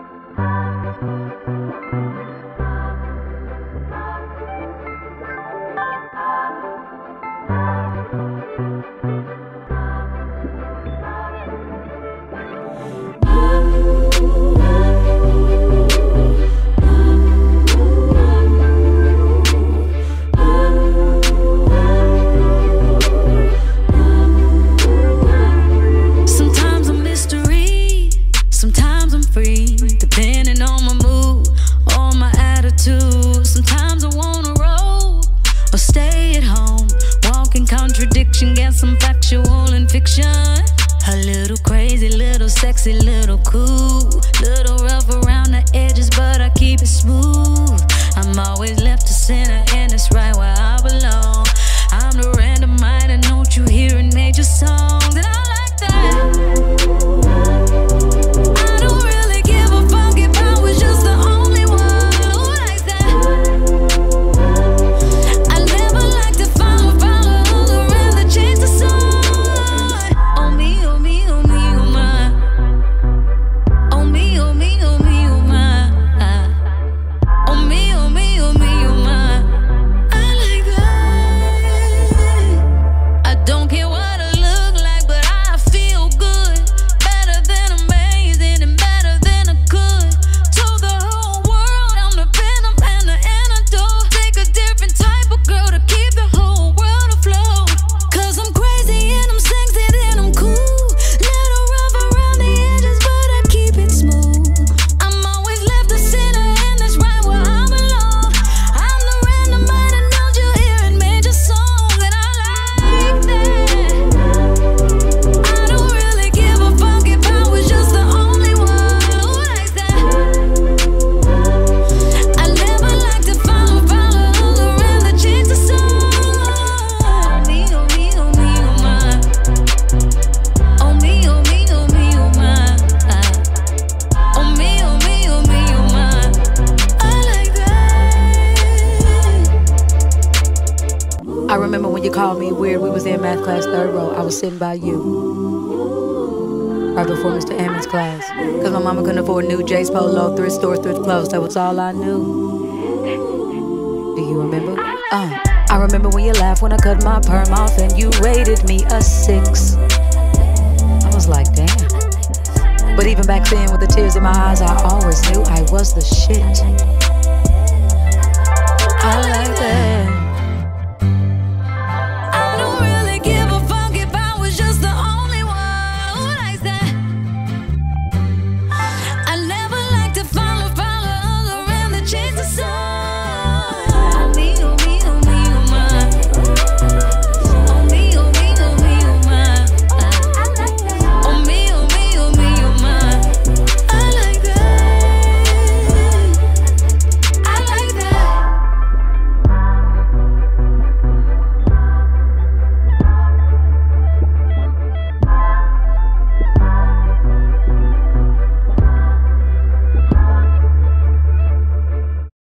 you do. Sometimes I wanna roll or stay at home. Walk in contradiction, get some factual and fiction. A little crazy, little sexy, little cool, little rough around the sitting by you. Right before Mr. Ammons' class. Cause my mama couldn't afford new J's Polo, thrift store, thrift clothes. That was all I knew. Do you remember? Uh, I remember when you laughed when I cut my perm off and you rated me a six. I was like, damn. But even back then, with the tears in my eyes, I always knew I was the shit. I.